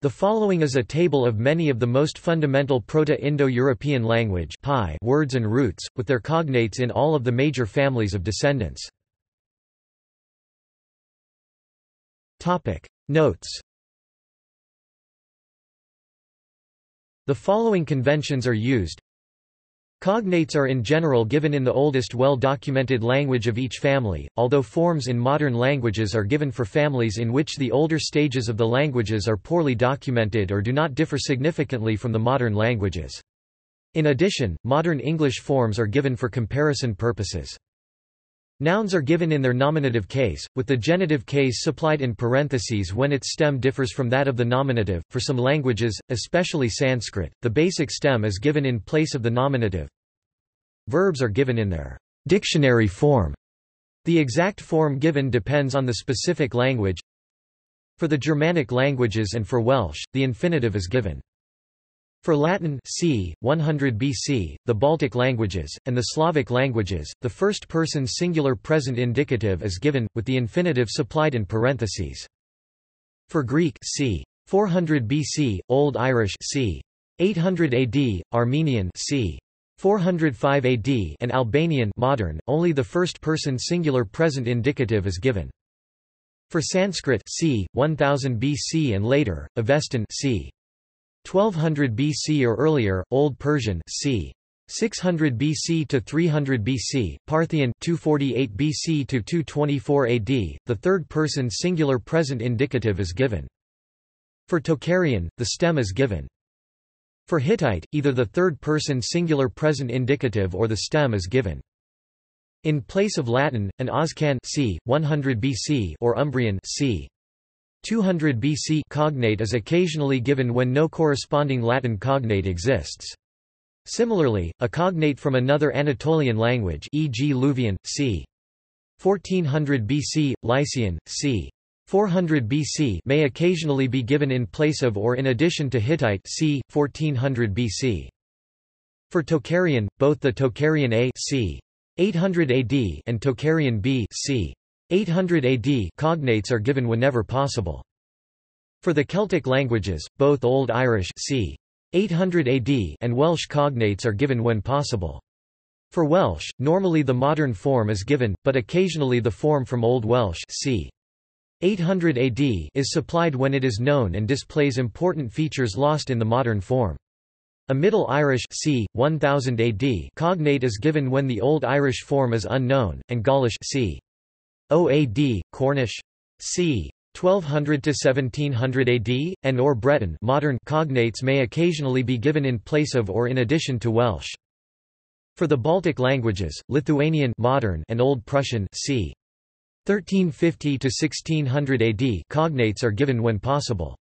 The following is a table of many of the most fundamental Proto-Indo-European language words and roots, with their cognates in all of the major families of descendants. Notes The following conventions are used Cognates are in general given in the oldest well-documented language of each family, although forms in modern languages are given for families in which the older stages of the languages are poorly documented or do not differ significantly from the modern languages. In addition, modern English forms are given for comparison purposes. Nouns are given in their nominative case, with the genitive case supplied in parentheses when its stem differs from that of the nominative. For some languages, especially Sanskrit, the basic stem is given in place of the nominative. Verbs are given in their dictionary form. The exact form given depends on the specific language. For the Germanic languages and for Welsh, the infinitive is given. For Latin c. 100 BC, the Baltic languages, and the Slavic languages, the first-person singular present indicative is given, with the infinitive supplied in parentheses. For Greek c. 400 BC, Old Irish c. 800 AD, Armenian c. 405 AD and Albanian modern, only the first-person singular present indicative is given. For Sanskrit c. 1000 BC and later, Avestan c. 1200 BC or earlier, Old Persian c. 600 BC to 300 BC, Parthian 248 BC to 224 AD, the third-person singular present indicative is given. For Tocharian, the stem is given. For Hittite, either the third-person singular present indicative or the stem is given. In place of Latin, an Oscan c. 100 BC or Umbrian c. 200 BC cognate is occasionally given when no corresponding Latin cognate exists. Similarly, a cognate from another Anatolian language e.g. Luvian, c. 1400 BC, Lycian, c. 400 BC may occasionally be given in place of or in addition to Hittite c. 1400 BC. For Tocharian, both the Tocharian A c. 800 AD and Tocharian B c. 800 AD cognates are given whenever possible. For the Celtic languages, both Old Irish c. 800 AD and Welsh cognates are given when possible. For Welsh, normally the modern form is given, but occasionally the form from Old Welsh c. 800 AD is supplied when it is known and displays important features lost in the modern form. A Middle Irish c. 1000 AD cognate is given when the Old Irish form is unknown, and Gaulish c. OAD, Cornish c. 1200 to 1700 AD, and or Breton modern cognates may occasionally be given in place of or in addition to Welsh. For the Baltic languages, Lithuanian modern and Old Prussian c. 1350 to 1600 AD cognates are given when possible.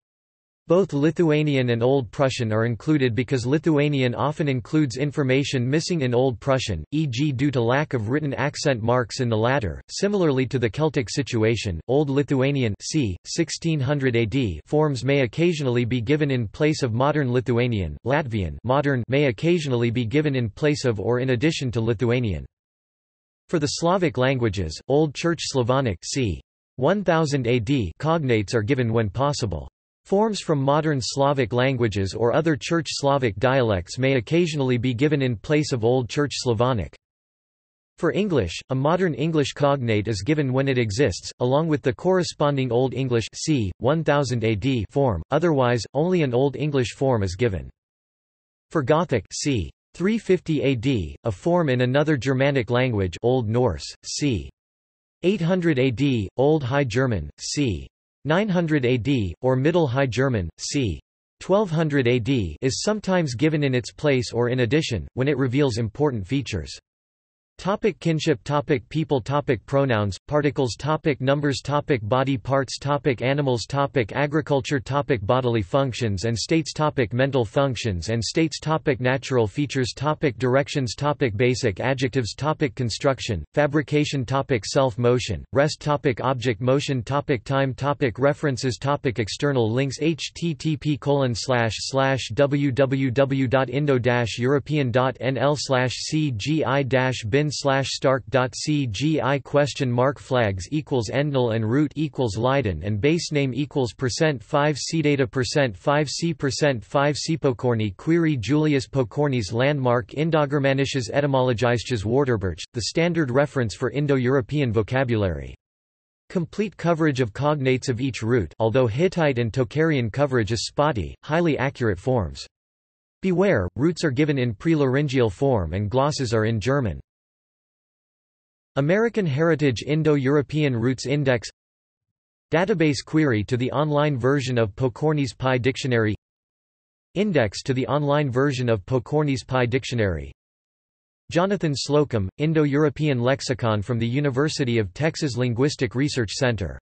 Both Lithuanian and Old Prussian are included because Lithuanian often includes information missing in Old Prussian, e.g. due to lack of written accent marks in the latter. Similarly to the Celtic situation, Old Lithuanian c. 1600 AD forms may occasionally be given in place of modern Lithuanian. Latvian modern may occasionally be given in place of or in addition to Lithuanian. For the Slavic languages, Old Church Slavonic c. 1000 AD cognates are given when possible. Forms from modern Slavic languages or other Church Slavic dialects may occasionally be given in place of Old Church Slavonic. For English, a modern English cognate is given when it exists, along with the corresponding Old English c. 1000 AD form, otherwise, only an Old English form is given. For Gothic c. 350 AD, a form in another Germanic language Old Norse, c. 800 AD, Old High German, c. 900 AD, or Middle High German, c. 1200 AD is sometimes given in its place or in addition, when it reveals important features. Topic kinship topic People topic Pronouns, particles topic Numbers topic Body parts topic Animals topic Agriculture topic Bodily functions and states topic Mental functions and states topic Natural features topic Directions topic Basic adjectives topic Construction, fabrication topic Self-motion, rest topic Object motion topic Time topic References topic External links http www.indo-european.nl cgi bin n/stark.cgi question mark flags equals endl and root equals Leiden and base name equals percent 5 c data percent 5 c percent 5 c Pokorny query Julius Pokorny's landmark Indogermanisches etymologisches Wörterbuch, the standard reference for Indo-European vocabulary. Complete coverage of cognates of each root although Hittite and Tocharian coverage is spotty, highly accurate forms. Beware, roots are given in pre-laryngeal form and glosses are in German. American Heritage Indo-European Roots Index Database query to the online version of Pokorny's PIE Dictionary Index to the online version of Pokorny's PIE Dictionary. Jonathan Slocum, Indo-European Lexicon from the University of Texas Linguistic Research Center